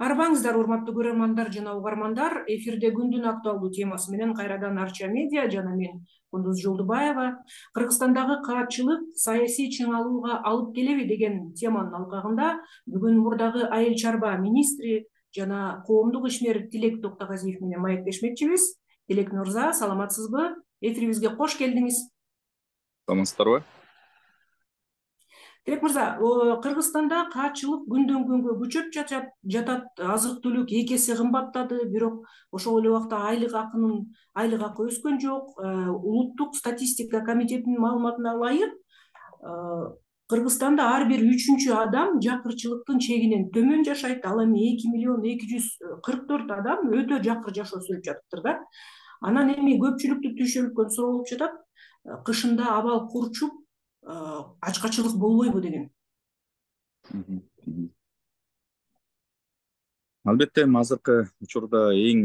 арыбаңыздар урматтуу көрөрмандар жана угармандар эфирде күндүн актуалдуу темасы менен кайрадан арча медиа жана мен кундуз жолдубаева кыргызстандагы каатчылык саясий чыңалууга алып келеби деген теманын алкагында бүгүн мурдагы айыл чарба министри жана коомдук ишмер тилек токтогазиев менен маектешмекчибиз тилек мырза саламатсызбы эфирибизге кош келдиңиз саламатсыздарбы тилек мырза кыргызстанда каатчылык күндөн күнгө күчөп жатат азык түлүк эки эсе кымбаттады. Бирок ошол эле убакта айлык акынын айлык акы өскөн жок. Э, улуттук статистика комитетинин маалыматына ылайык э, кыргызстанда ар бир үчүнчү адам жакырчылыктын чегинен төмөн жашайт. Ал эми эки миллион эки жүз кырк төрт адам өтө жакыр жашоо сүрүп жатыптыр да. Анан эми көпчүлүктү түйшөлткөн суроо болуп жатат. Э, кышында абал курчуп ачкачылык болбойбу деген. Албетте эми азыркы учурда эң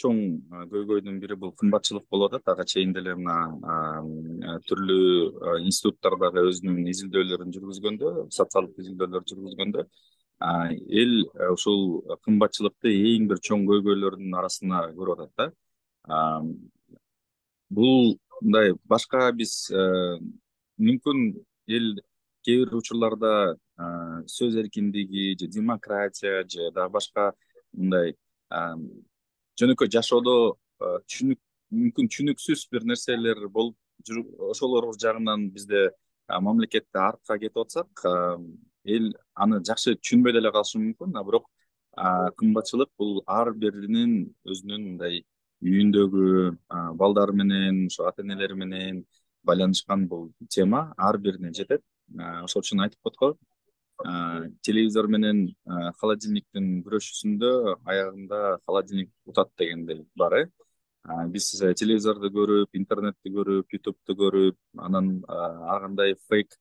чоң көйгөйдүн бири бул кымбатчылык болуп атат ага чейин деле мына түрлүү институттар дагы өзүнүн изилдөөлөрүн жүргүзгөндө социалдык изилдөөлөрдү жүргүзгөндө эл ушул кымбатчылыкты эң бир чоң көйгөйлөрдүн арасына көрүп атат да. Бул мындай башка биз мүмкүн эл кээ бир учурларда сөз эркиндиги же демократия же дагы башка мындай жөнөкөй жашоодо түшүнүк мүмкүн түшүнүксүз бир нерселер болуп жүрүп ошолор жагынан бизде мамлекетте артка кетип атсак эл аны жакшы түшүнбөй деле калышы мүмкүн. А бирок кымбатчылык бул ар биринин өзүнүн мындай үйүндөгү балдары менен ошо ата энелери менен байланышкан бул тема. Ар бирине жетет. Ошол үчүн айтып коет го телевизор менен холодильниктин күрөшүүсүндө аягында холодильник утат дегендей бар э. Биз телевизорду көрүп интернетти көрүп ютубту көрүп анан ар кандай фейк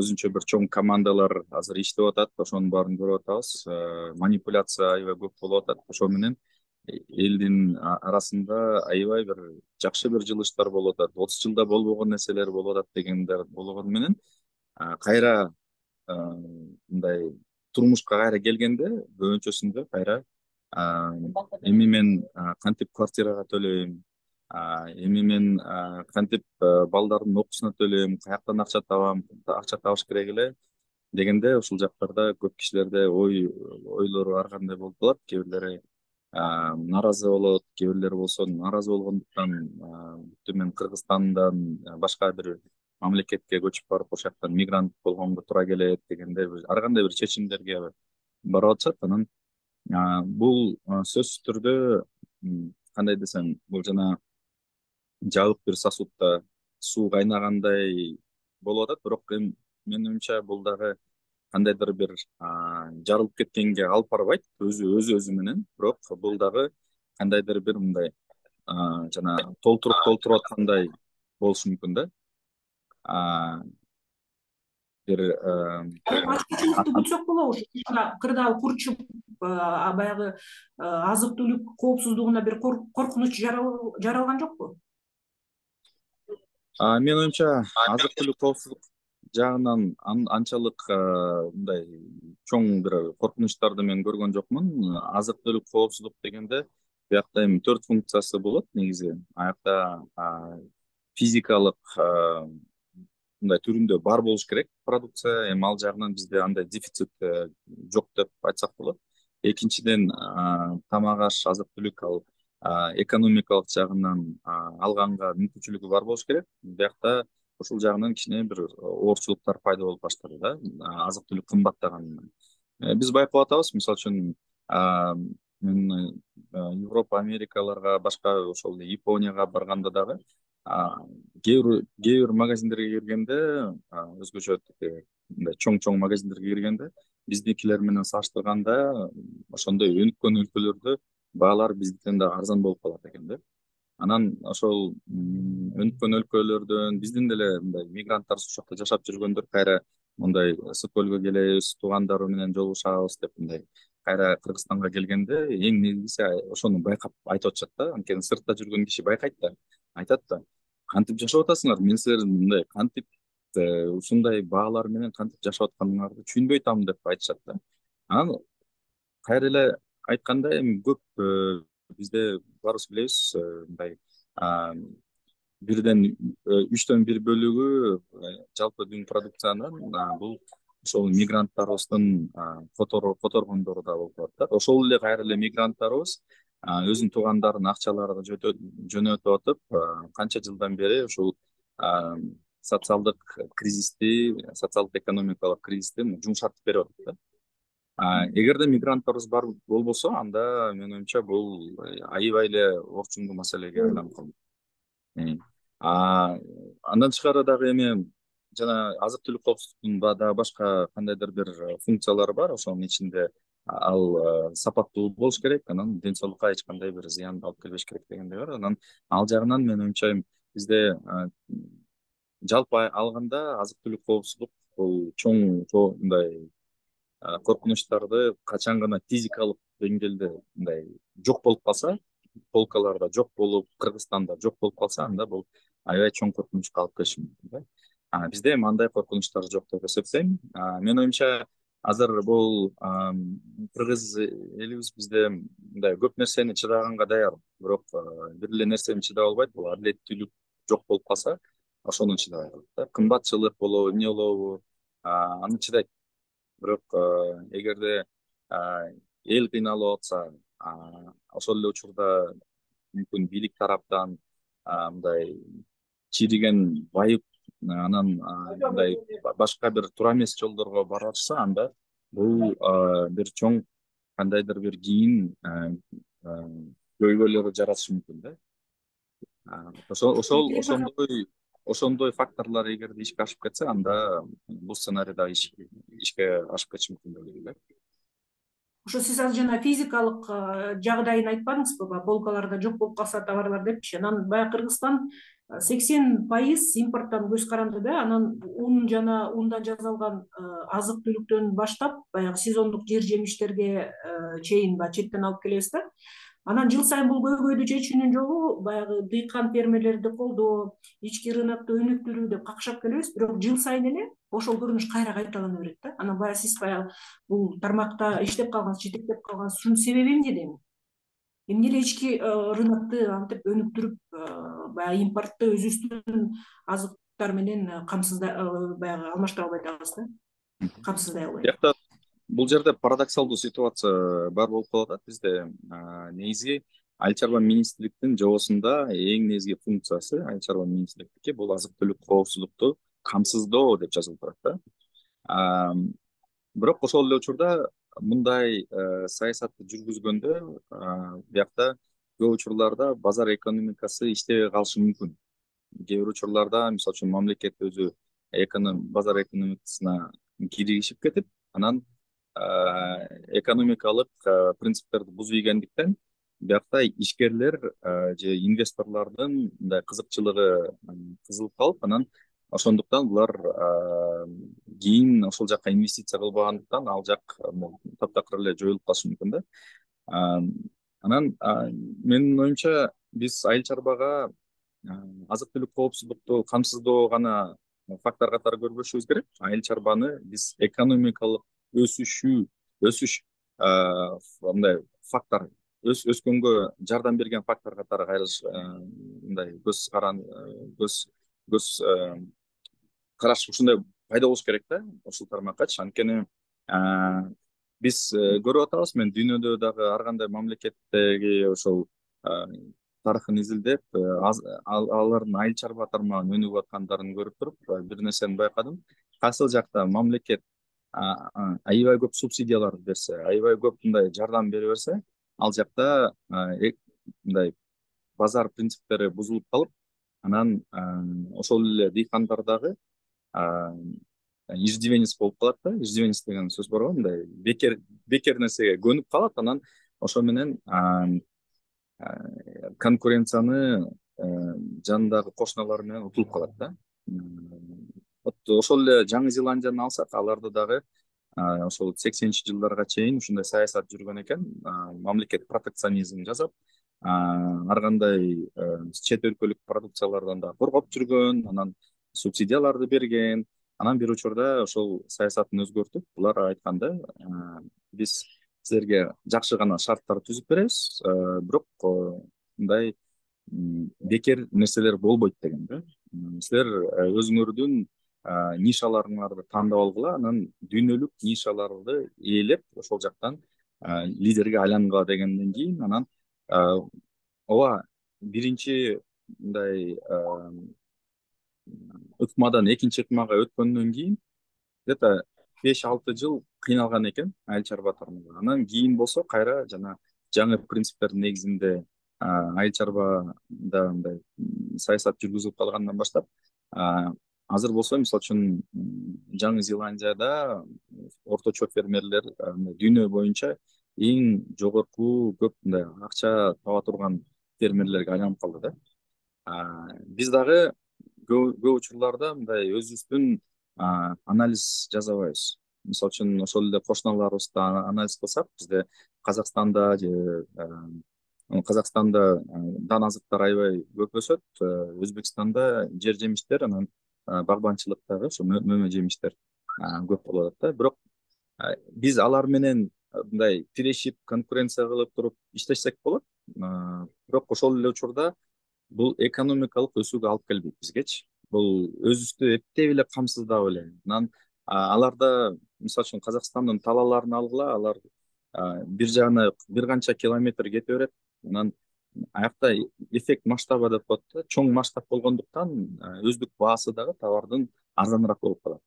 өзүнчө бир чоң командалар азыр иштеп атат ошонун баарын көрүп атабыз. Манипуляция аябай көп болуп атат ошо менен элдин арасында аябай бир жакшы бир жылыштар болуп атат отуз жылда болбогон нерселер болуп атат дегендер болгону менен кайра мындай турмушка кайра келгенде көбүнчөсүндө кайра эми мен кантип квартирага төлөйм эми мен кантип балдардын окуусуна төлөйм каяктан акча табам акча табыш керек эле дегенде ушул жактарда көп кишилерде ой ойлору ар кандай болуп калат кээ бирлери нааразы болот кээ бирлери болсо нааразы болгондуктан мен кыргызстандан башка бир мамлекетке көчүп барып ошол жактан мигрант болгонго туура келет дегендей ар кандай бир чечимдерге барып атышат анан. Бул сөзсүз түрдө кандай десем бул жана жабык бир сосудда суу кайнагандай болуп атат. Бирок эми менин оюмча бул дагы кандайдыр бир жарылып кеткенге алып барбайт өзү өз өзү менен бирок бул дагы кандайдыр бир мындай жана толтуруп толтуруп аткандай болушу мүмкүн да. Бир күтсөк болобу кырдаал курчуп баягы азык түлүк коопсуздугуна бир коркунуч жаралган жокпу менин оюмча азык түлүк коопсуздук жагынан анчалык мындай чоң бир коркунучтарды мен көргөн жокмун азык түлүк коопсуздук дегенде биякта эми төрт функциясы болот негизи аякта физикалык мындай түрүндө бар болуш керек продукция. Эми ал жагынан бизде андай дефицит жок деп айтсак болот экинчиден тамак аш азык түлүк ал экономикалык жагынан алганга мүмкүнчүлүгү бар болуш керек. Биякта ушул жагынан кичине бир оорчулуктар пайда болуп баштады да. Азык түлүк кымбаттаганынан биз байкап атабыз мисалы үчүн мен европа америкаларга башка ошол эле японияга барганда дагы кээ бир кээ бир магазиндерге киргенде өзгөчө мындай чоң чоң магазиндерге киргенде биздикилер менен салыштырганда ошондой өнүккөн өлкөлөрдө баалар биздикиден да арзан болуп калат экен да. Анан ошол өнүккөн өлкөлөрдөн биздин деле мындай мигранттар ушул жакта жашап жүргөндөр кайра мындай ысык көлгө келебиз туугандар менен жолугушабыз деп мындай кайра кыргызстанга келгенде эң негизгиси ошону байкап айтып атышат да. Анткени сыртта жүргөн киши байкайт да айтат да. Кантип жашап атасыңар? Мен силердин мындай кантип э, ушундай баалар менен кантип жашап атканыңарды түшүнбөй атам деп айтышат да. Анан кайра эле айткандай эми көп бизде баарыбыз билебиз мындай бирден үчтөн бир бөлүгү жалпы дүң продукциянын бул ошол мигранттарыбыздын которгондору да болуп калат да ошол эле кайра эле мигранттарыбыз өзүнүн туугандарына акчаларды жөнөтүп атып канча жылдан бери ушул социалдык кризисти социалдык экономикалык кризисти жумшартып берип атат да эгерде мигранттарыбыз бар болбосо анда менин оюмча бул аябай эле орчундуу маселеге айланып калат андан тышкары дагы эми жана азык түлүк коопсуздугунун дагы башка кандайдыр бир функциялары бар. Ошонун ичинде ал сапаттуу болуш керек анан ден соолукка эч кандай бир зыян алып келбеш керек дегендей бар. Анан ал жагынан менин оюмча бизде жалпы алганда азык түлүк коопсуздук бул чоң мындай коркунучтарды качан гана физикалык деңгээлде мындай жок болуп калса полкаларда жок болуп кыргызстанда жок болуп калса анда бул аябай чоң коркунучка алып келиши мүмкүн да. Бизде эми андай коркунучтар жок деп эсептейм. Менин оюмча азыр бул кыргыз элибиз бизде мындай көп нерсени чыдаганга даяр. Бирок бир эле нерсени чыдап албайт бул адилеттүүлүк жок болуп калса ошону чыдабай калат да. Кымбатчылык болобу эмне болобу аны чыдайт бирок эгерде эл кыйналып атса ошол эле учурда мүмкүн бийлик тараптан мындай чириген байып анан мындай башка бир туура эмес жолдорго барып атышса анда бул бир чоң кандайдыр бир кийин көйгөйлөр жаратышы мүмкүн да ошол ошол ошондой ошондой факторлор эгерде ишке ашып кетсе анда бул сценарий дагы ишке ашып кетиши мүмкүн деп ойлойм да ошо сиз азыр жана физикалык жагдайын айтпадыңызбы полкаларда жок болуп калса товарлар депчи анан баягы кыргызстан сексен пайыз импорттон көз каранды да анан ун жана ундан жасалган азык түлүктөн баштап баягы сезондук жер жемиштерге чейин баягы четтен алып келебиз да анан жыл сайын бул көйгөйдү чечүүнүн жолу баягы дыйкан фермерлерди колдоо ички рынокто өнүктүрүү деп какшап келебиз. Бирок жыл сайын эле ошол көрүнүш кайра кайталана берет да. Анан баягы сиз баягы бул тармакта иштеп калгансыз жетектеп калгансыз ушунун себеби эмнеде эми эмне эле ички рынокту антип өнүктүрүп баягы импортту өзүбүздүн азыктар менен камсыздай баягы алмаштыра албай атабыз да. Камсыздай албай. Биякта бул жерде парадоксалдуу ситуация бар болуп калып атат бизде негизи айыл чарба министрликтин жобосунда эң негизги функциясы айыл чарба министрликтики бул азык түлүк коопсуздукту камсыздоо деп жазылып турат да. Бирок ошол эле учурда мындай саясатты жүргүзгөндө биякта көп учурларда базар экономикасы иштебей калышы мүмкүн. Кээ бир учурларда мисалы үчүн мамлекет өзү базар экономикасына киригишип кетип анан экономикалык принциптерди бузуп ийгендиктен биякта ишкерлер же инвесторлордун мындай кызыкчылыгы кызылып калып анан ошондуктан булар кийин ошол жака инвестиция кылбагандыктан ал жак таптакыр эле жоюлуп калышы мүмкүн да. Анан менин оюмча биз айыл чарбага азык түлүк коопсуздукту камсыздоо гана фактор катары көрбөшүбүз керек. Айыл чарбаны биз экономикалык өсүшүү өсүш мындай фактор өскөнгө жардам берген фактор катары кайра мындай көз каран көз көз караш ушундай пайда болуш керек да ушул тармаккачы. Анткени биз көрүп атабыз мен дүйнөдө дагы ар кандай мамлекеттеги ошол тарыхын изилдеп алардын айыл чарба тармагын өнүгүп аткандарын көрүп туруп бир нерсени байкадым. Кайсыл жакта мамлекет аябай көп субсидияларды берсе аябай көп мындай жардам бере берсе ал жакта мындай базар принциптери бузулуп калып анан ошол эле дыйкандар дагы иждивенец болуп калат да. Иждивенец деген сөз барго мындай бекер бекер нерсеге көнүп калат анан ошо менен конкуренцияны жанындагы кошуналары менен утулуп калат да. Вот ошол эле жаңы зеландияны алсак аларды дагы ошол сексенинчи жылдарга чейин ушундай саясат жүргөн экен. Мамлекет протекционизм жасап ар кандай чет өлкөлүк продукциялардан да коргоп жүргөн анан субсидияларды берген анан бир учурда ошол саясатын өзгөртүп булар айтканда биз силерге жакшы гана шарттар түзүп беребиз. Бирок мындай бекер нерселер болбойт деген да силер өзүңөрдүн нишаларыңарды тандап алгыла анан дүйнөлүк нишаларды ээлеп ошол жактан лидерге айлангыла дегенден кийин анан ооба биринчи мындай ыкмадан экинчи ыкмага өткөндөн кийин где то беш алты жыл кыйналган экен айыл чарба тармагы анан кийин болсо кайра жана жаңы принциптердин негизинде айыл чарбада мындай саясат жүргүзүлүп калгандан баштап азыр болсо мисалы үчүн жаңы зеландияда орточо фермерлер дүйнө боюнча эң жогорку көп мындай акча таба турган фермерлерге айланып калды да биз дагы көп учурларда мындай өзүбүздүн анализ жасабайбыз мисалы үчүн ошол эле кошуналарыбызды анализ кылсак бизде казакстанда же казакстанда дан азыктар аябай көп өсөт өзбекстанда жер жемиштер анан багбанчылык дагы ошо мөмө жемиштер көп болуп атат да бирок биз алар менен мындай тирешип конкуренция кылып туруп иштешсек болот бирок ошол эле учурда бул экономикалык өсүүгө алып келбейт бизгечи бул өзүбүздү эптеп эле камсыздап эле анан аларда мисалы үчүн казакстандын талааларын алгыла алар бир жагына бир канча километр кете берет анан аякта эффект масштаба деп коет да. Чоң масштаб болгондуктан өздүк баасы дагы товардын арзаныраак болуп калат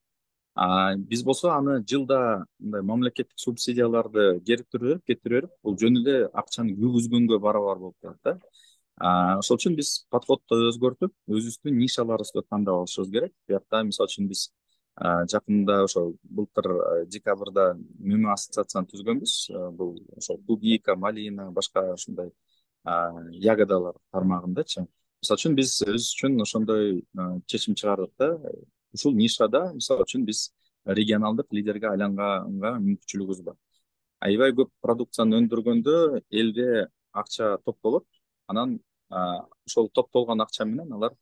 биз болсо аны жылда мындай мамлекеттик субсидияларды кериктире берип кетире берип бул жөн эле акчаны күйгүзгөнгө барабар болуп калат да. Ошол үчүн биз подходду өзгөртүп өзүбүздүн нишаларыбызды тандап алышыбыз керек. Биякта мисалы үчүн биз жакында ошо былтыр декабрда мөмө ассоциацияны түзгөнбүз бул ошо клубника малина башка ушундай ягодалар тармагындачы мисалы үчүн биз өзүбүз үчүн ошондой чечим чыгардык да. Ушул нишада мисалы үчүн биз регионалдык лидерге айланганга мүмкүнчүлүгүбүз бар. Аябай көп продукцияны өндүргөндө элге акча топтолот анан ошол топтолгон акча менен алар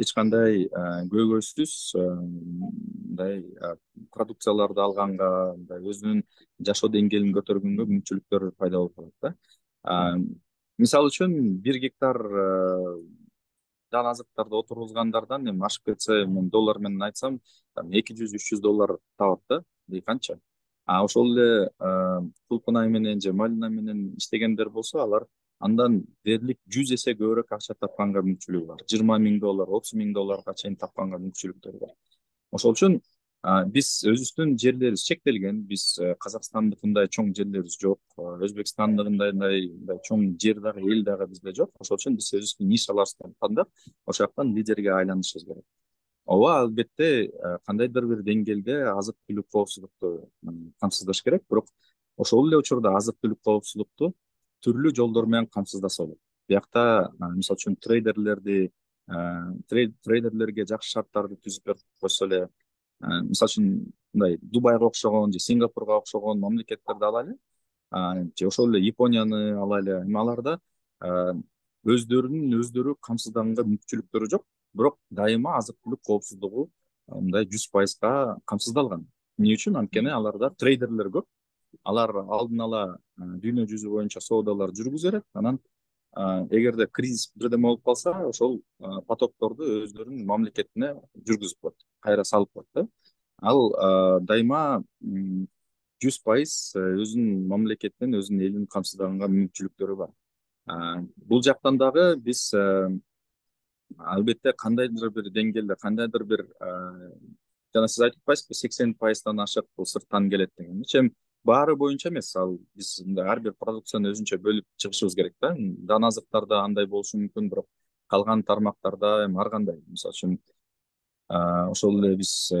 эч кандай көйгөйсүз мындай продукцияларды алганга мындай өзүнүн жашоо деңгээлин көтөргөнгө мүмкүнчүлүктөр пайда болуп калат да мисалы үчүн бир гектар дан азыктарды отургузгандардан эми ашып кетсе мен доллар менен айтсам эки жүз үч жүз доллар табат да дыйканчы а ошол эле кулпунай менен же малина менен иштегендер болсо алар андан дээрлик жүз эсе көбүрөөк акча тапканга мүмкүнчүлүгү бар жыйырма миң доллар отуз миң долларга чейин тапканга мүмкүнчүлүктөрү бар ошол үчүн биз өзүбүздүн жерлерибиз чектелген биз казакстандыкындай чоң жерлерибиз жок өзбекстандыкындай мындай чоң жер дагы эл дагы бизде жок ошол үчүн биз өзүбүздүн нишаларыбызды тандап ошол жактан лидерге айланышыбыз керек ооба албетте кандайдыр бир деңгээлде азык түлүк коопсуздукту камсыздаш керек бирок ошол эле учурда азык түлүк коопсуздукту түрлүү жолдор менен камсыздаса болот биякта мисалы үчүн трейдерлерди трейдерлерге жакшы шарттарды түзүп берип койсо эле мисалы үчүн мындай дубайга окшогон же сингапурга окшогон мамлекеттерди алайлы же ошол эле японияны алайлы эми аларда өздөрүнүн өздөрү камсызданганга мүмкүнчүлүктөрү жок. Бирок дайыма азык түлүк коопсуздугу мындай жүз пайызга камсыздалган. Эмне үчүн? Анткени аларда трейдерлер көп. Алар алдын ала дүйнө жүзү боюнча соодалар жүргүзө берет анан эгерде кризис бирдеме болуп калса ошол потокторду өздөрүнүн мамлекетине жүргүзүп коет кайра салып коет да ал дайыма жүз пайыз өзүнүн мамлекетин өзүнүн элин камсыздаганга мүмкүнчүлүктөрү бар. Бул жактан дагы биз албетте кандайдыр бир деңгээлде кандайдыр бир жана сиз айтып атпайсызбы сексен пайыздан ашык бул сырттан келет дегенчи эми баары боюнча эмес. Ал биз мындай ар бир продукцияны өзүнчө бөлүп чыгышыбыз керек да. Дан азыктарда андай болушу мүмкүн бирок калган тармактарда эми ар кандай. Мисалы үчүн ошол эле биз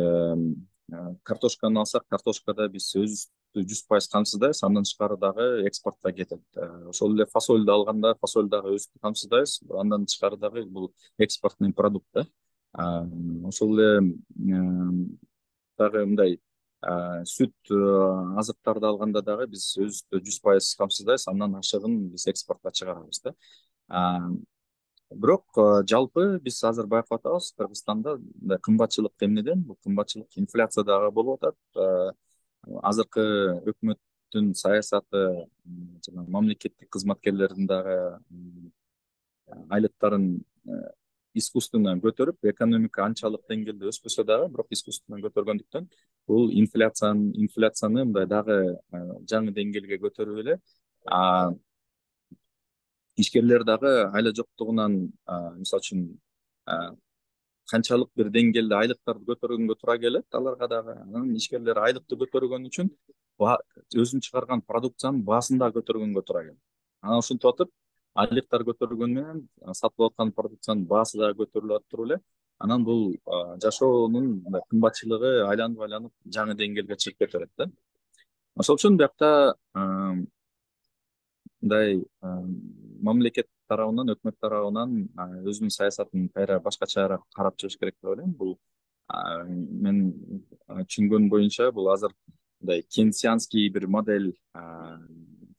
картошканы алсак картошкада биз өзүбүздү жүз пайыз камсыздайбыз андан тышкары дагы экспортко кетет. Ошол эле фасольду алганда фасоль дагы өзүбүздү камсыздайбыз андан тышкары дагы бул экспортный продукт да. Ошол эле дагы мындай сүт азыктарды алганда дагы биз өзүбүздү жүз пайыз камсыздайбыз андан ашыгын биз экспортко чыгарабыз да. Бирок жалпы биз азыр байкап атабыз кыргызстанда мындай кымбатчылык эмнеден бул кымбатчылык инфляция дагы болуп атат азыркы өкмөт көпчүлүктүн саясаты жана мамлекеттик кызматкерлердин дагы айлыктарын искусственно көтөрүп экономика анчалык деңгээлде өспөсө дагы бирок искусственно көтөргөндүктөн бул инфляцияны инфляцияны мындай дагы жаңы деңгээлге көтөрүп эле ишкерлер дагы айла жоктугунан мисалы үчүн канчалык бир деңгээлде айлыктарды көтөргөнгө туура келет аларга дагы анан ишкерлер айлыкты көтөргөн үчүн өзүнүн чыгарган продукциянын баасын дагы көтөргөнгө туура келет. Анан ушинтип атып айлыктар көтөрүлгөнү менен сатылып аткан продукциянын баасы дагы көтөрүлүп атып эле анан бул жашоонун мындай кымбатчылыгы айланып айланып жаңы деңгээлге чыгып кете берет да. Ошол үчүн биякта мындай мамлекет тарабынан өкмөт тарабынан өзүнүн саясатын кайра башкачараак карап чыгыш керек деп ойлойм. Бул мен түшүнгөнүм боюнча бул азыр мындай кенсианский бир модель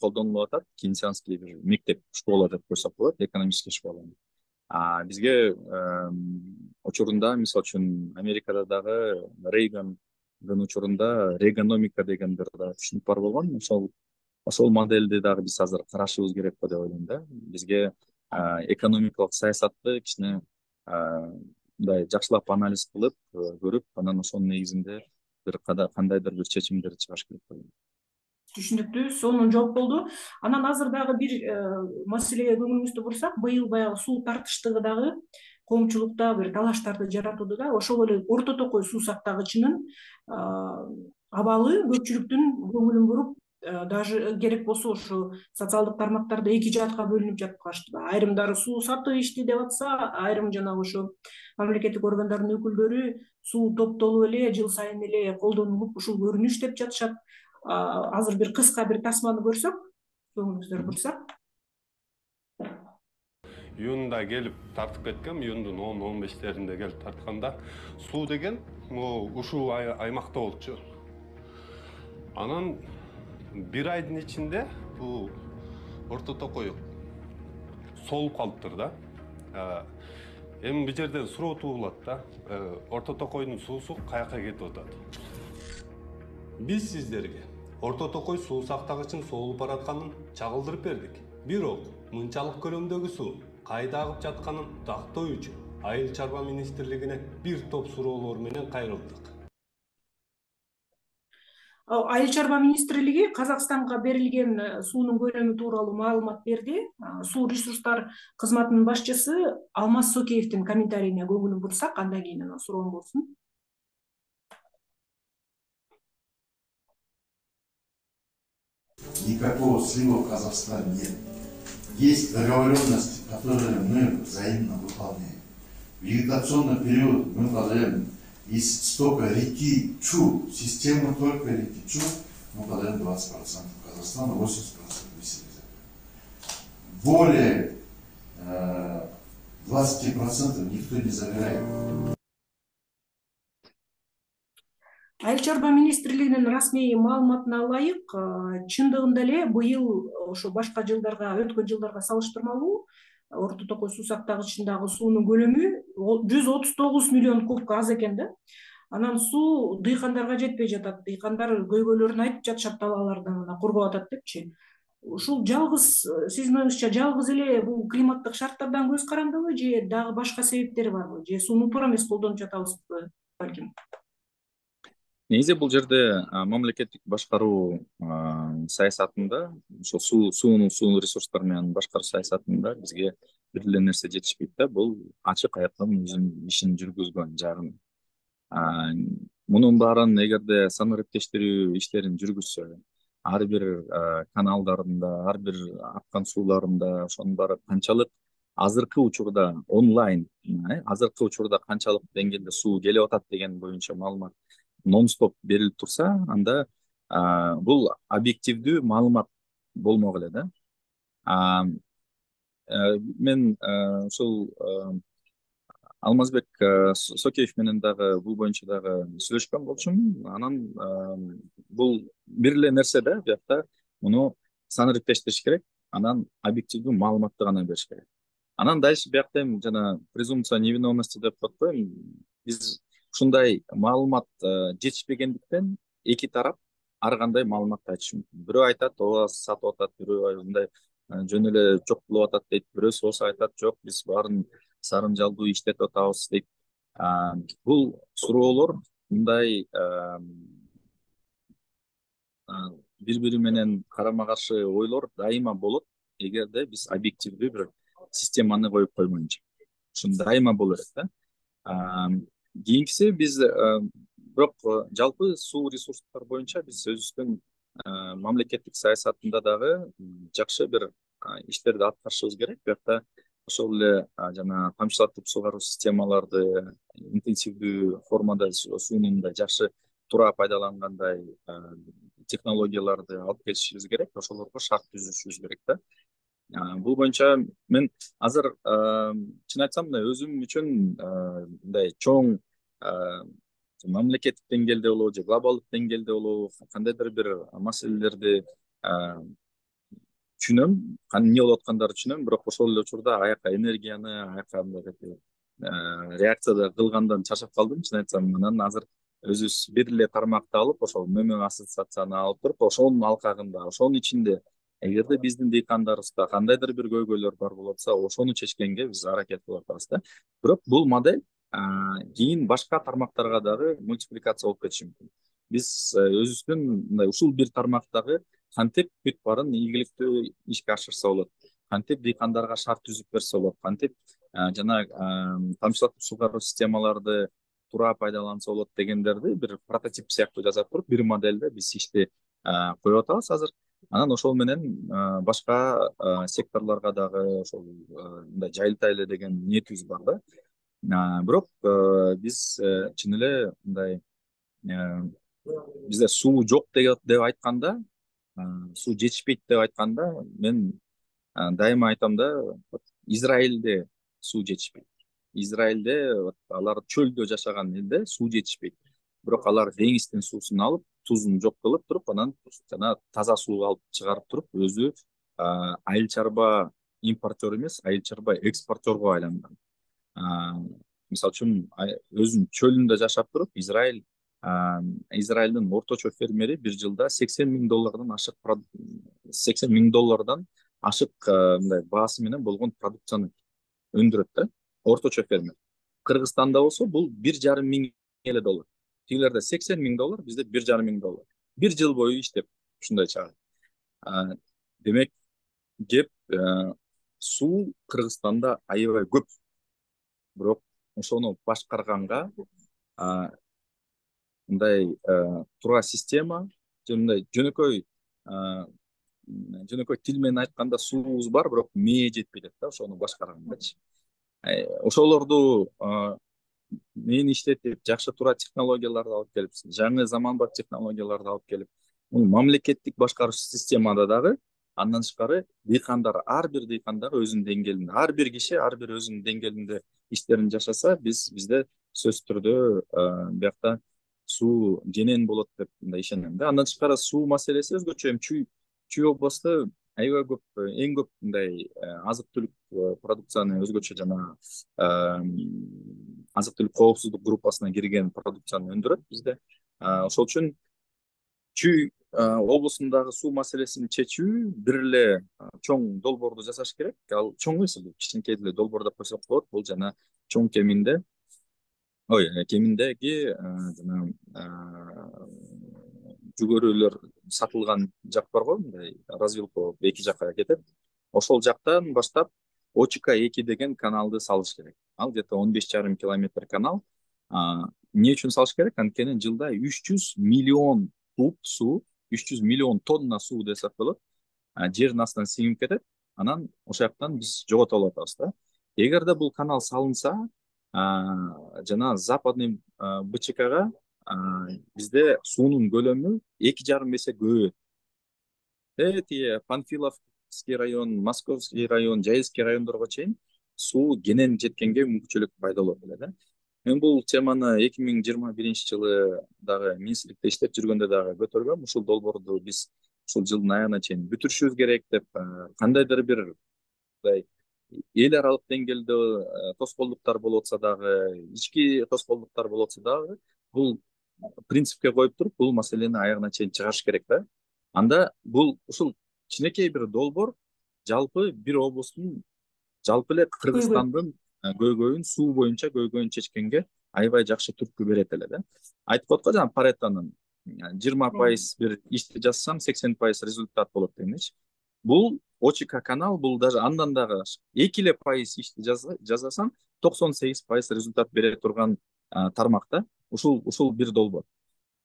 колдонулуп атат. Кенсианский бир мектеп школа деп койсок болот экономический школа бизге учурунда мисалы үчүн америкада дагы рейгандын учурунда регономика деген бир түшүнүк бар болгон. Ошол ошол модельди дагы биз азыр карашыбыз керек го деп ойлойм да. Бизге экономикалык саясатты кичине мындай жакшылап анализ кылып көрүп анан ошонун негизинде бир кандайдыр бир чечимдер чыгаш керек деп ойлойм түшүнүктүү сонун жооп болду. Анан азыр дагы бир маселеге көңүлүңүздү бурсак быйыл баягы суу тартыштыгы дагы коомчулукта бир талаштарды жаратууда да ошол эле орто токой суу сактагычынын абалы көпчүлүктүн көңүлүн буруп Э, даже керек болсо ушу социалдык тармактарда эки жаатка бөлүнүп жатып калышты айрымдары суу сатып ичти деп атса айрым жанагы ушу мамлекеттик органдардын өкүлдөрү суу топтолуп эле жыл сайын эле колдонулуп ушул көрүнүш деп жатышат азыр бир кыска бир тасманы көрсөк көңүлүңүздөр бурса июнда келип тартып кеткем июндун он он бештеринде келип тартканда суу деген могу ушул аймакта болчу. Анан бир айдын ичинде бул орто токой солуп калыптыр да. Эми бул жерден суроо туулат да. Орто токойдун суусу каяка кетип атат? Биз сиздерге орто токой суу сактагычын соолуп баратканын чагылдырып бердик. Бирок мынчалык көлөмдөгү суу кайда агып жатканын тактоо үчүн айыл чарба министрлигине бир топ суроолор менен кайрылдык. Айыл чарба министрлиги казакстанга берилген э, суунун көлөмү тууралуу маалымат берди. Суу ресурстар кызматынын башчысы алмаз сокеевдин комментарийине көңүлүн бурсак андан кийин анан суроом болсун никакого слива в казахстане нет есть договоренности которые мы взаимно выполняем вегетационный период мы подаем из стока реки Чу, система только реки Чу, мы подаем 20% Казахстана, 80% Весельзя. Более э, 20% никто не забирает. Айыл чарба министрлигинин расмий маалыматына ылайык чындыгында эле быйыл ошо башка жылдарга өткөн жылдарга салыштырмалуу орто токой суу сактагычындагы суунун көлөмү жүз отуз тогуз миллион кубка аз экен да. Анан суу дыйкандарга жетпей жатат. Дыйкандар көйгөйлөрүн айтып жатышат талаалардан анан кургап атат депчи. Ушул жалгыз сиздин оюңузча жалгыз эле бул климаттык шарттардан көз карандыбы же дагы башка себептери барбы? Же сууну туура эмес колдонуп жатабызбы балким негизи бул жерде мамлекеттик башкаруу саясатында ошол суу суунун суу ресурстары менен башкаруу саясатында бизге бир эле нерсе жетишпейт да бул ачык айкын өзүнүн ишин жүргүзгөн жагын мунун баарын эгерде санариптештирүү иштерин жүргүзсө ар бир каналдарында ар бир аккан сууларында ошонун баары канчалык азыркы учурда онлайн азыркы учурда канчалык деңгээлде суу келип атат деген боюнча маалымат нон стоп берилип турса анда бул объективдүү маалымат болмок эле да? Мен ушул алмазбек сокеев менен дагы бул боюнча дагы сүйлөшкөн болчумун. Анан бул бир эле нерсе да биякта муну санариптештириш керек. Анан объективдүү маалыматты гана бериш керек. Анан дальше биякта эми жана презумпция невиновности деп коет го эми биз ушундай маалымат жетишпегендиктен эки тарап ар кандай маалыматты айтышы мүмкүн бирөө айтат ооба сатып атат бирөө мындай жөн эле жок кылып атат дейт бирөөсү болсо айтат жок биз баарын сарын жалдуу иштетип атабыз дейт бул суроолор мындай бири бири менен карама каршы ойлор дайыма болот эгерде биз объективдүү бир системаны коюп коймоюнча ушун дайыма боло берет да кийинкиси биз бирок жалпы суу ресурстар боюнча биз өзүбүздүн мамлекеттик саясатында дагы жакшы бир иштерди аткарышыбыз керек. Биякта ошол эле жана тамчылатып сугаруу системаларды интенсивдүү формада сууну мындай жакшы туура пайдалангандай технологияларды алып келишибиз керек. Ошолорго шарт түзүшүбүз керек да бул боюнча мен азыр чын айтсам мындай өзүм үчүн мындай чоң мамлекеттик деңгээлде болобу же глобалдык деңгээлде болобу кандайдыр бир маселелерди түшүнөм эмне болуп аткандарын түшүнөм бирок ошол эле учурда аяка энергияны аяка мындай реакция кылгандан чарчап калдым чын айтсам анан азыр өзүбүз бир эле тармакты алып ошол мм ассоциацияны алып туруп ошонун алкагында ошонун ичинде эгерде биздин дыйкандарыбызда кандайдыр бир көйгөйлөр бар болуп атса ошону чечкенге биз аракет кылып атабыз да. Бирок бул модель кийин башка тармактарга дагы мультипликация болуп кетиши мүмкүн. Биз өзүбүздүн мындай ушул бир тармактагы кантип бүт баарын ийгиликтүү ишке ашырса болот кантип дыйкандарга шарт түзүп берсе болот кантип жана тамчылатып сугаруу системаларды туура пайдаланса болот дегендерди бир прототип сыяктуу жасап туруп бир модельде биз ишти коюп атабыз азыр. Анан ошол менен башка секторлорго дагы ошол мындай жайылтайлы деген ниетибиз бар да. Бирок биз чын эле мындай бизде суу жок деп айтканда суу жетишпейт деп айтканда мен дайыма айтам да израилде суу жетишпейт. Израилде алар чөлдө жашаган элде суу жетишпейт. Бирок алар деңиздин суусун алып тузун жок кылып туруп анан жана таза суу алып чыгарып туруп өзү айыл чарба импортер эмес айыл чарба экспортерго айланган мисалы үчүн өзүнүн чөлүндө жашап туруп израиль израилдин орточо фермери бир жылда сексен миң доллардан ашык сексен миң доллардан ашык мындай баасы менен болгон продукцияны өндүрөт да орточо фермер. Кыргызстанда болсо бул бир жарым миң эле доллар. Тигилерде сексен миң доллар бизде бир жарым миң доллар бир жыл бою иштеп ушундай чыгат демек кеп суу кыргызстанда аябай көп бирок ошону башкарганга мындай туура система же мындай жөнөкөй жөнөкөй тил менен айтканда суубуз бар бирок мээ жетпей атат да ошону башкаргангачы ошолорду мен иштетип жакшы туура технологияларды алып келип жаңы заманбап технологияларды алып келип муну мамлекеттик башкаруу системада дагы андан тышкары дыйкандар ар бир дыйкандар өзүнүн деңгээлинде ар бир киши ар бир өзүнүн деңгээлинде иштерин жашаса биз бизде сөзсүз түрдө биякта суу женен болот деп мындай ишенем да андан тышкары суу маселеси өзгөчө эми чүй чүй областта аябай көп эң көп мындай азык түлүк продукцияны өзгөчө жана азык түлүк коопсуздук группасына кирген продукцияны өндүрөт бизде. Ошол үчүн чүй облусундагы суу маселесин чечүү бир эле чоң долбоорду жасаш керек. Ал чоң эмес бул кичинекей деле долбоор деп койсок болот бул жана чоң кеминде ой кеминдеги жана жүгөрүлөр сатылган жак бар го мындай развилка эки жака кетет ошол жактан баштап очк эки деген каналды салыш керек. Ал где то он беш жарым километр канал эмне үчүн салыш керек? Анткени жылда үч жүз миллион куб суу үч жүз миллион тонна суу десек болот жердин астынан сиңип кетет анан ошол жактан биз жогото алып атабыз да эгерде бул канал салынса жана западный бчкга бизде суунун көлөмү эки жарым эсе көбөйөт э тиги панфиловский район московский район жайылский райондорго чейин суу кенен жеткенге мүмкүнчүлүк пайда болот эле да. Мен бул теманы эки миң жыйырма биринчи жылы дагы министрликте иштеп жүргөндө дагы көтөргөм. Ушул долбоорду биз ушул жылдын аягына чейин бүтүрүшүбүз керек деп кандайдыр бир мындай эл аралык деңгээлде тоскоолдуктар болуп атса дагы ички тоскоолдуктар болуп атса дагы бул принципке коюп туруп бул маселени аягына чейин чыгарыш керек да. Анда бул ушул кичинекей бир долбоор жалпы бир облустун жалпы эле кыргызстандын көйгөйүн суу боюнча көйгөйүн чечкенге аябай жакшы түрткү берет эле да. Айтып коет го жанагы паретонун жыйырма пайыз бир ишти жасасаң сексен пайыз результат болот дегендейчи бул очк канал бул даже андан дагы эки эле пайыз ишти жасасаң токсон сегиз пайыз результат бере турган тармак да ушул ушул бир долбоор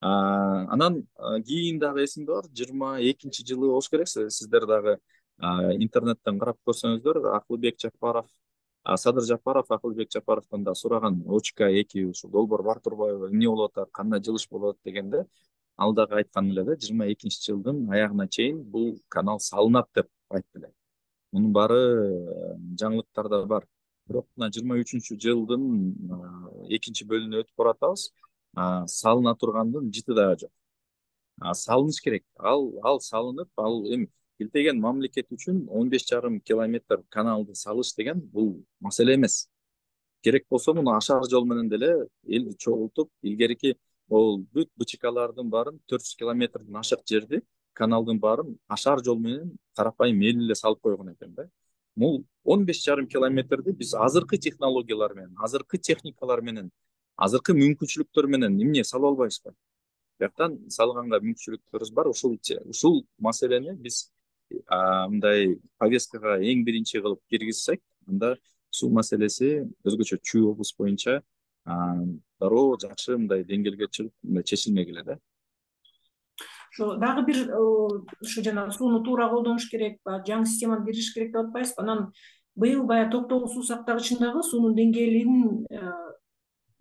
анан кийин дагы эсимде бар. Жыйырма экинчи жылы болуш керек. Сиздер дагы интернеттен карап көрсөңүздөр. Акылбек жапаров садыр жапаров акылбек жапаровдон да сураган очк эки ушул долбоор бар турбайбы эмне болуп атат кандай жылыш болот? дегенде ал дагы айткан эле да жыйырма экинчи жылдын аягына чейин бул канал салынат деп айтты эле. Мунун баары жаңылыктарда бар. Бирок мына жыйырма үчүнчү жылдын экинчи бөлүгүнө өтүп баратабыз салына тургандын жыты дагы жок салыныш керек. Ал ал салынып ал эми илтеген мамлекет үчүн он беш жарым километр каналды салыш деген бул маселе эмес керек болсо муну ашар жол менен деле элди чогултуп илгерки ол бүт бчкалардын баарын төрт жүз километрден ашык жерди каналдын баарын ашар жол менен карапайым эл эле салып койгон экен да. Бул он беш жарым километрди биз азыркы технологиялар менен азыркы техникалар менен азыркы мүмкүнчүлүктөр менен эмне салып албайбызбы бияктан салганга мүмкүнчүлүктөрүбүз бар ушул ушул маселени биз мындай повесткага эң биринчи кылып киргизсек анда суу маселеси өзгөчө чүй облус боюнча дароо жакшы мындай деңгээлге чыгып мындай чечилмек эле да. Ошо дагы бир ушу жанагы сууну туура колдонуш керек баягы жаңы системаны киргизиш керек деп атпайбызбы анан быйыл баягы токтогул суу сактагычындагы суунун деңгээлин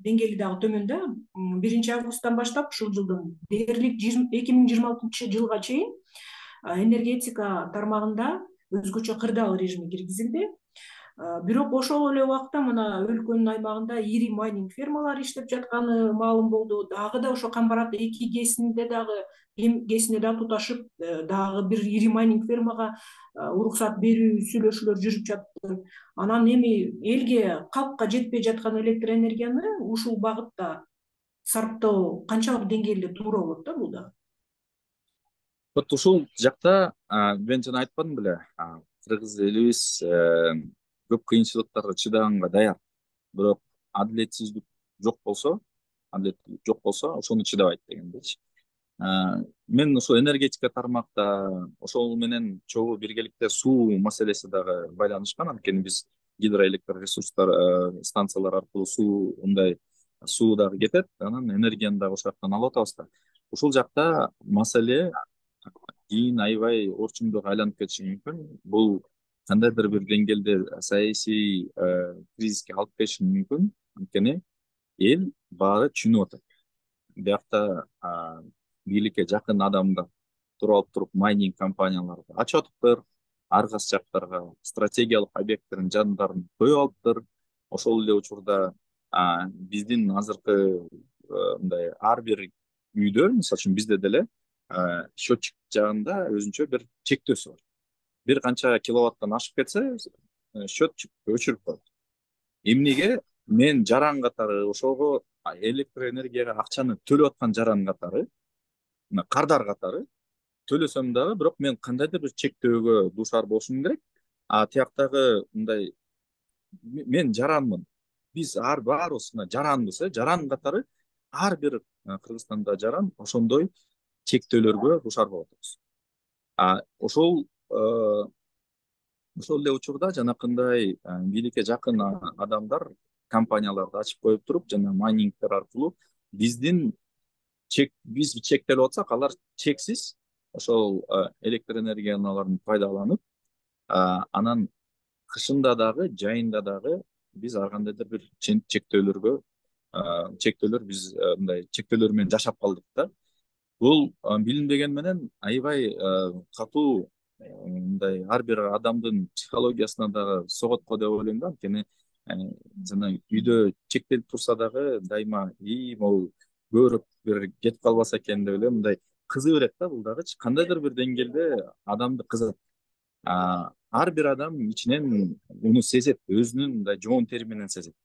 деңгээли дагы төмөн да биринчи августтан баштап ушул жылдын дээрлик эки миң жыйырма алтынчы жылга чейин энергетика тармагында өзгөчө кырдаал режими киргизилди. Бирок ошол эле убакта мына өлкөнүн аймагында ири майнинг фермалары иштеп жатканы маалым болду. Дагы да ошо камбарак эки кесинде дагы кесине дагы туташып э, дагы бир ири майнинг фермага уруксат берүү сүйлөшүүлөр жүрүп жатты. Анан эми элге калкка жетпей жаткан электр энергияны ушул багытта сарптоо канчалык деңгээлде туура болот да бул дагы вот ушул жакта мен жана айтпадым беле кыргыз элибиз э, көп кыйынчылыктарга чыдаганга даяр. Бирок адилетсиздик жок болсо адилеттүүлүк жок болсо ошону чыдабайт дегендейчи мен ушул энергетика тармакта ошол менен чогуу биргеликте суу маселеси дагы байланышкан анткени биз гидроэлектр ресурстар станциялар аркылуу суу мындай суу дагы кетет анан энергияны дагы ошол жактан алып атабыз да ушул жакта маселе кийин аябай орчуңдууга айланып кетиши мүмкүн бул кандайдыр бир деңгээлде саясий кризиске алып келиши мүмкүн анткени эл баары түшүнүп атат биякта бийликке жакын адамдар туруп алып майнинг компанияларды ачып атыптыр ар кайсы жактарга стратегиялык объекттердин жандарын коюп алыптыр ошол эле учурда биздин азыркы мындай ар бир үйдө мисалы үчүн бизде деле счетчик жагында өзүнчө бир чектөөсү бар. Бир канча киловаттан ашып кетсе счетчик өчүрүп коет эмнеге мен жаран катары ошого электр энергияга акчаны төлөп аткан жаран катары мына кардар катары төлөсөм дагы бирок мен кандайдыр бир чектөөгө дуушар болушум керек. А тияктагы мындай мен жаранмын. Биз ар баарыбыз мына жаранбыз э. Жаран катары ар бир кыргызстанда жаран ошондой чектөөлөргө дуушар болуп атабыз а ошол ошол эле учурда жанакындай бийликке жакын адамдар компанияларды ачып коюп туруп жана майнингдер аркылуу биздин чек биз чектелип атсак алар чексиз ошол электр энергияларын пайдаланып анан кышында дагы жайында дагы биз ар кандайдыр бир чектөөлөргө чектөөлөр биз мындай чектөөлөр менен жашап калдык да. Бул билинбеген менен аябай катуу мындай ар бир адамдын психологиясына дагы согот го деп ойлойм да анткени жана үйдө чектелип турса дагы дайыма и могу көбүрөөк бир кетип калбаса экен деп эле мындай кызы берет да бул дагычы кандайдыр бир деңгээлде адамды кызат ар бир адам ичинен муну сезет өзүнүн мындай жоон тери менен сезет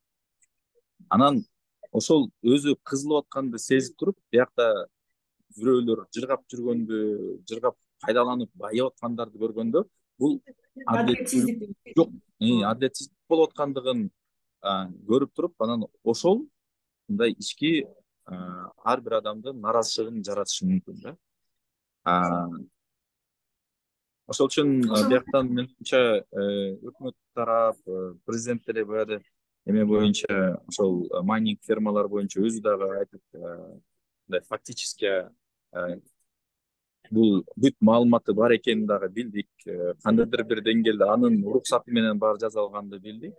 анан ошол өзү кызылып атканды сезип туруп биякта бирөөлөр жыргап жүргөндү жыргап пайдаланып байып аткандарды көргөндө бул адилетсиздик жок адилетсиздик болуп аткандыгын көрүп туруп анан ошол мындай ички ар бир адамдын нааразычылыгын жаратышы мүмкүн да. Ошол үчүн бияктан менимче өкмөт тарап президент деле баягы эме боюнча ошол майнинг фермалар боюнча өзү дагы айтып мындай фактически бул бүт маалыматы бар экенин дагы билдик кандайдыр бир деңгээлде анын уруксаты менен баары жасалганды билдик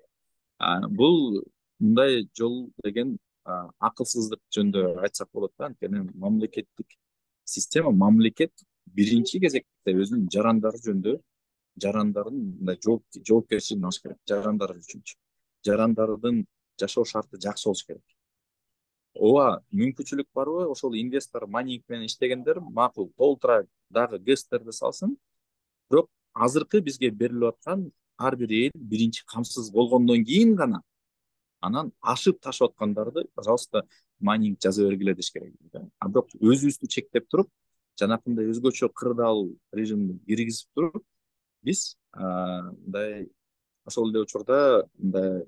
бул мындай жол деген акылсыздык жөнүндө айтсак болот да анткени мамлекеттик система мамлекет биринчи кезекте өзүнүн жарандары жөнүндө жарандардын мындай жоопкерчилигин алыш керек жарандары үчүнчү жарандардын жашоо шарты жакшы болуш керек. Ооба мүмкүнчүлүк барбы ошол инвестор майнинг менен иштегендер макул. Толтура дагы гэстерди салсын. Бирок азыркы бизге берилип аткан ар бир эл биринчи камсыз болгондон кийин гана анан ашып ташып аткандарды пожалуйста майнинг жаза бергиле деш керек а бирок өзүбүздү чектеп туруп жанакындай өзгөчө кырдаал режимди киргизип туруп биз мындай ошол эле учурда мындай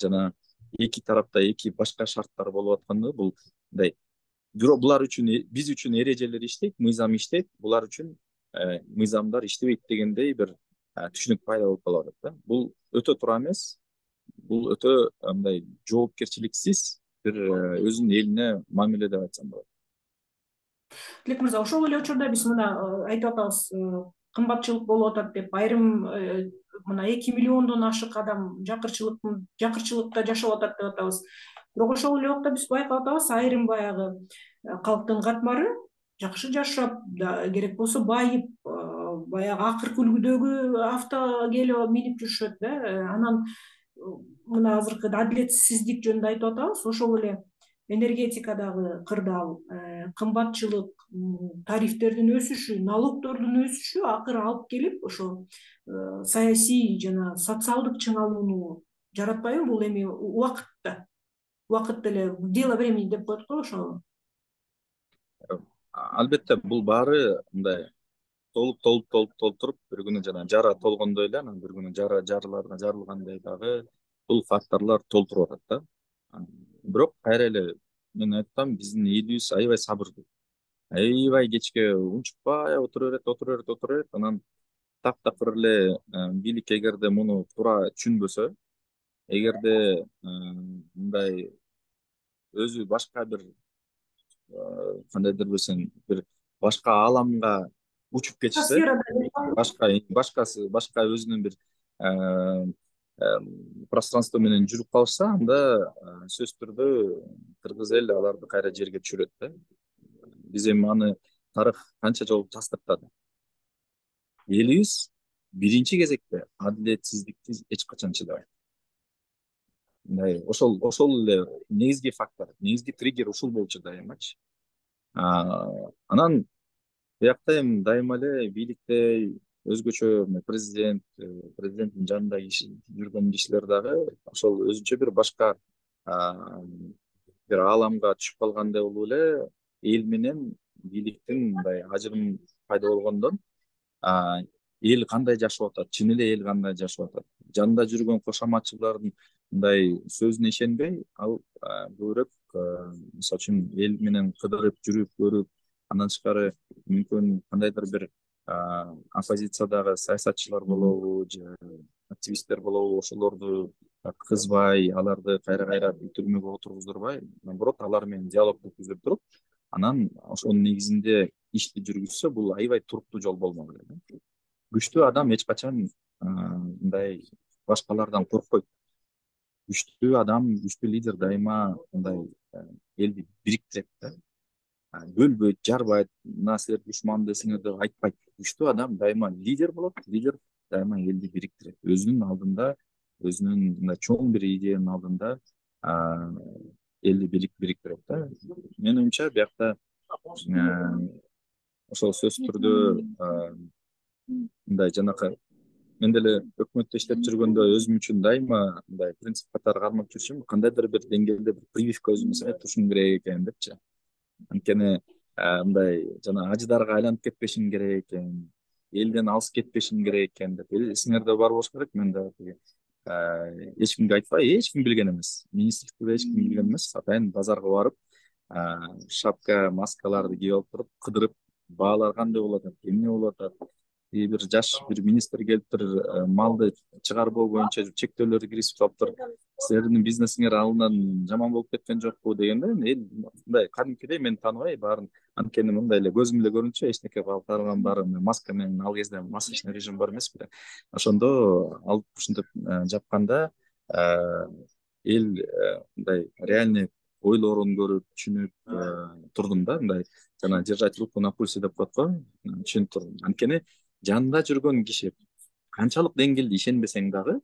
жана эки тарапта эки башка шарттар болуп атканда бул мындай бирок булар үчүн биз үчүн эрежелер иштейт мыйзам иштейт. Булар үчүн мыйзамдар иштебейт дегендей бир түшүнүк пайда болуп кала берет да. Бул өтө туура эмес. Бул өтө мындай жоопкерчиликсиз бир өзүнүн элине мамиле деп айтсам болот. Тилек мырза ошол эле учурда биз мына э, айтып атабыз э, кымбатчылык болуп атат деп айрым э, мына эки миллиондон ашык адам жакырчылык жакырчылыкта жашап атат деп атабыз. Бирок ошол эле убакта биз байкап атабыз айрым баягы калктын катмары жакшы жашап керек болсо байып баягы акыркы үлгүдөгү автокело минип жүрүшөт да анан мына азыркы адилетсиздик жөнүндө айтып атабыз. Ошол эле энергетикадагы кырдаал э, кымбатчылык тарифтердин өсүшү налогтордун өсүшү акыры алып келип ошо э, саясий жана социалдык чыңалууну жаратпайбы бул эми убакытта? Убакыт деле дело времени деп коет го ошо албетте бул баары мындай толуп толуп толуп толтуруп бир күнү жана жара толгондой эле анан бир күнү жара жарылгандай дагы бул факторлор толтуруп атат да бирок кайра эле мен айтып атам биздин элибиз аябай сабырдуу аябай кечке унчукпай отура берет отура берет отура берет анан таптакыр эле бийлик эгерде муну туура түшүнбөсө эгерде мындай өзү башка бир кандайдыр бирсең бир башка ааламга учуп кетишсе башка башкасы башка өзүнүн бир пространство менен жүрүп калышса анда сөзсүз түрдө кыргыз эл аларды кайра жерге түшүрөт да биз эми аны тарых канча жолу тастыктады элибиз биринчи кезекте адилетсиздикти эч качан чыдабайт мындай ошол ошол эле негизги фактор негизги триггер ушул болчу дайымачы анан биякта эми дайыма эле бийликте өзгөчө президент президенттин жанында жүргөн кишилер дагы ошол өзүнчө бир башка бир ааламга түшүп калгандай болуп эле эл менен бийликтин мындай ажырым пайда болгондон эл кандай жашап атат? Чын эле эл кандай жашап атат? Жанында жүргөн кошоматчылардын мындай сөзүнө ишенбей ал көбүрөөк мисалы үчүн эл менен кыдырып жүрүп көрүп андан тышкары мүмкүн кандайдыр бир оппозициядагы саясатчылар болобу же активисттер болобу ошолорду кызбай аларды кайра кайра түрмөгө отургуздурбай наоборот алар менен диалог өткүзүп туруп анан ошонун негизинде ишти жүргүзсө бул аябай туруктуу жол болмок эле күчтүү адам эч качан мындай башкалардан коркпойт. Күчтүү адам күчтүү лидер дайыма мындай элди бириктирет да бөлбөйт жарбайт мына силер душман десеңер деп айтпайт күчтүү адам дайыма лидер болот лидер дайыма элди бириктирет өзүнүн алдында өзүнүн мындай чоң бир идеянын алдында элди бириктирет да. Менин оюмча биякта ошол сөзсүз түрдө мындай жанакы мен деле өкмөттө иштеп жүргөндө өзүм үчүн дайыма мындай принцип катары кармап жүрчүмүн кандайдыр бир деңгээлде бир прививка өзүмө санайт ушун керек экен депчи анткени мындай жанагы ажыдарга айланып кетпешим керек экен элден алыс кетпешим керек экен деп эсиңерде бар болуш керек мен дагы тиги эч кимге айтпай эч ким билген эмес министрликте да эч ким билген эмес атайын базарга барып шапка маскаларды кийип алып туруп кыдырып баалар кандай болуп атат эмне болуп атат и бир жаш бир министр келиптир малды чыгарбоо боюнча чектөөлөрдү киргизип салыптыр силердин бизнесиңер алынан жаман болуп кеткен жокпу дегенде эл мындай кадимкидей мени тааныбай баарын анткени мындай эле көзүм эле көрүнчү эчтеке калган баары маска менен ал кезде масочный режим бар эмес беле ошондо алып ушинтип жапканда эл мындай реальный ойлорун көрүп түшүнүп турдум да мындай жана держать руку на пульсе деп коет го түшүнүп турдум. Анткени жанында жүргөн киши. Канчалык деңгээлде ишенбесең дагы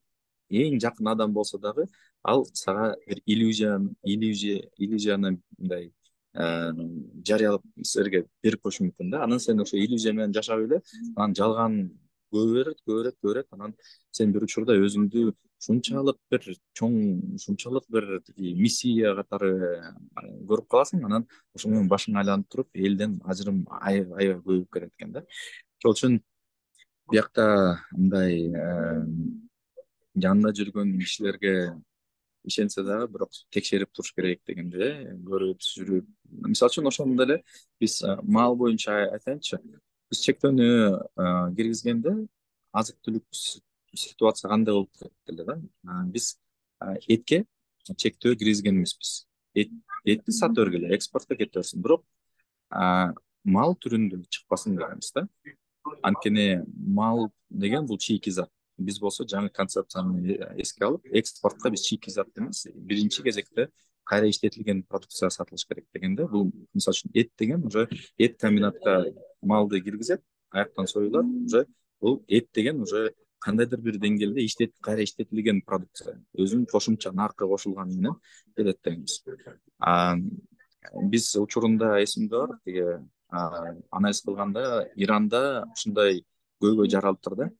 эң жакын адам болсо дагы ал сага бир иллюзия иллюзияны мындай жарыялап силерге берип коюшу мүмкүн да. Анан сен ошо иллюзия менен жашап эле анан жалган көбө берет көбө берет көбө берет анан сен бир учурда өзүңдү ушунчалык бир чоң ушунчалык бир миссия катары көрүп каласың. Анан ошо менен башың айланып туруп элден ажырым аябай көбөйүп кетет экен да. Ошол үчүн биякта мындай жанында жүргөн кишилерге ишенсе дагы бирок текшерип туруш керек дегенде көрүп жүрүп мисалы үчүн ошондо эле биз мал боюнча айтайынчы биз чектөөнү киргизгенде азык түлүк ситуация кандай болуп кетти эле да? Биз этке чектөө киргизген эмеспиз этти сата бергиле экспортко кете берсин бирок мал түрүндө чыкпасын дегенбиз да? Анткени мал деген бул чийки зат. Биз болсо жаңы концепцияны эске алып экспортко биз чийки зат эмес биринчи кезекте кайра иштетилген продукция сатылыш керек дегенде бул мисалы үчүн эт деген уже эт комбинатка малды киргизет аяктан союлат уже бул эт деген уже кандайдыр бир деңгээлде иштетип кайра иштетилген продукция. Өзүнүн кошумча наркы кошулганы менен келет дегенбиз биз учурунда эсимде бар тиги анализ кылганда иранда ушундай көйгөй жаралыптыр да.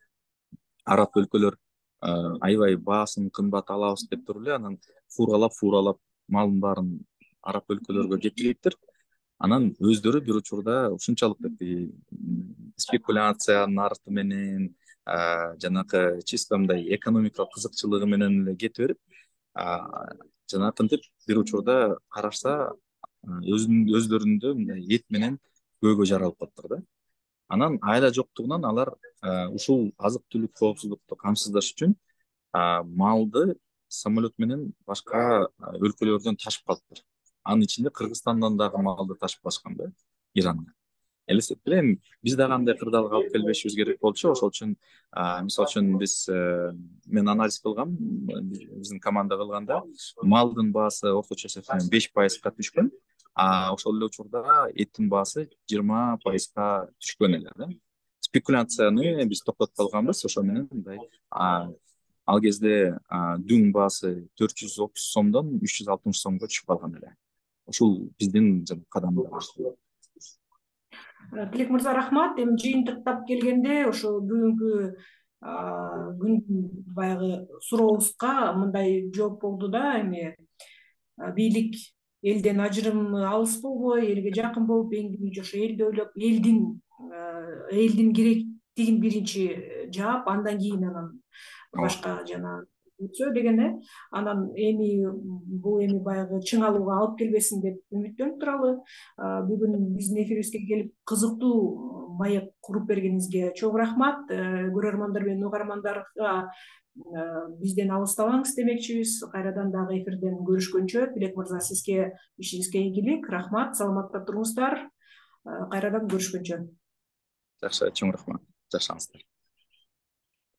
Араб өлкөлөр аябай баасын кымбат алабыз деп туруп эле анан фуралап фуралап малдын баарын араб өлкөлөргө жеткирийиптир анан өздөрү бир учурда ушунчалык спекуляциянын арты менен жанакы чисто мындай экономикалык кызыкчылыгы менен эле кете берип жанакынтип бир учурда карашса өздөрүндө мындай эт менен көйгөй жаралып калыптыр да. Анан айла жоктугунан алар ушул азык түлүк коопсуздукту камсыздаш үчүн малды самолет менен башка өлкөлөрдөн ташып калыптыр анын ичинде кыргызстандан дагы малды ташып калышкан да иранга. Элестетип билем биз дагы андай кырдаалга алып келбешибиз керек болчу. Ошол үчүн мисалы үчүн биз мен анализ кылгам биздин команда кылганда малдын баасы орточо эсептеген беш пайызга түшкөн. Ошол эле учурда эттин баасы жыйырма пайызга түшкөн эле да. Спекуляцияны биз токтотуп калганбыз ошо менен мындай ал кезде дүң баасы төрт жүз отуз сомдон үч жүз алтымыш сомго түшүп калган эле. Ушул биздин кадамыбыз тилек мырза рахмат. Эми жыйынтыктап келгенде ошо бүгүнкү күн баягы сурообузга мындай жооп болду да. Эми бийлик элден ажырым алыс болбой элге жакын болуп эң биринчи ошо элди ойлоп элдин элдин керектигин биринчи жаап андан кийин анан башка жанагы өтсө деген э анан эми бул эми баягы чыңалууга алып келбесин деп үмүттөнүп туралы бүгүн биздин эфирибизге келип кызыктуу маек куруп бергениңизге чоң рахмат. Э, көрөрмандар менен угармандарга бизден алыстабаңыз демекчибиз. Кайрадан дагы эфирден көрүшкөнчө тилек мырза сизге ишиңизге ийгилик рахмат саламатта туруңуздар. Кайрадан көрүшкөнчө. Жакшы чоң рахмат. Жакшаңыздар